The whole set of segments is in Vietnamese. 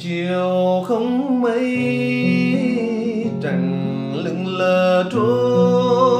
chiều không mây trăng lững lờ trôi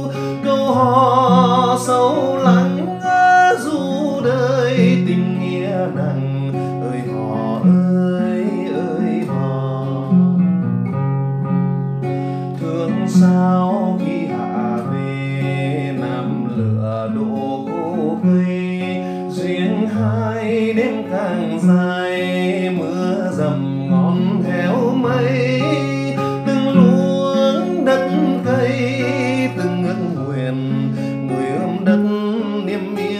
câu hò sâu lắng du đời tình nghĩa nặng. Ơi hò, ơi ơi hò. Thương sao khi hạ về nằm lửa đổ cô cây duyên hai đêm càng dài, mưa dầm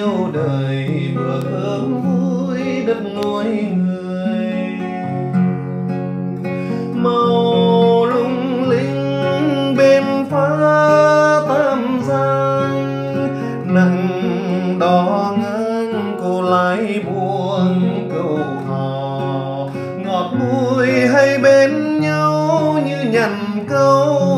yêu đời bữa cơm vui đất nuôi người. Màu lung linh bên phá tam giang nắng đỏ ngang cô lái buồn câu hò ngọt bùi hay bên nhau như nhằn câu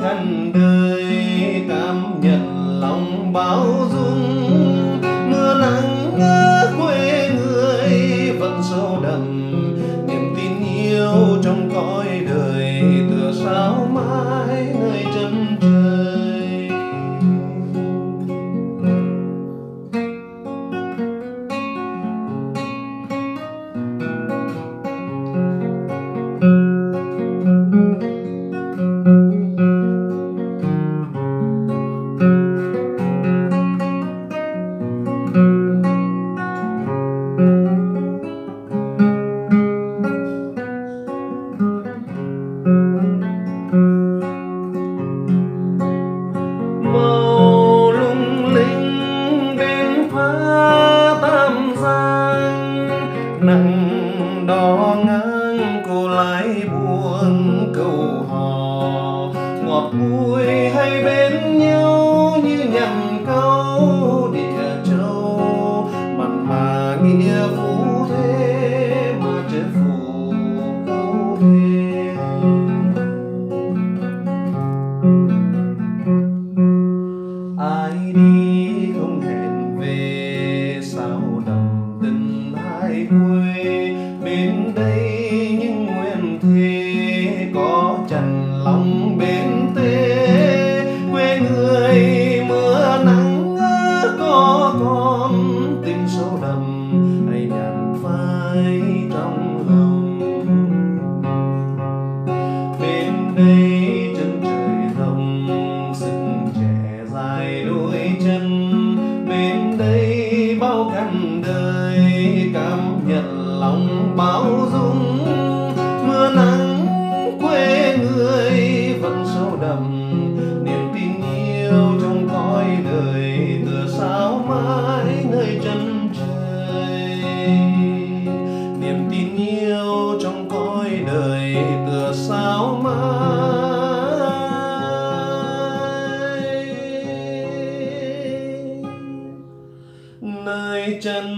thanh đời cảm nhận lòng bao muôn câu hò ngọt vui hay bên nơi chân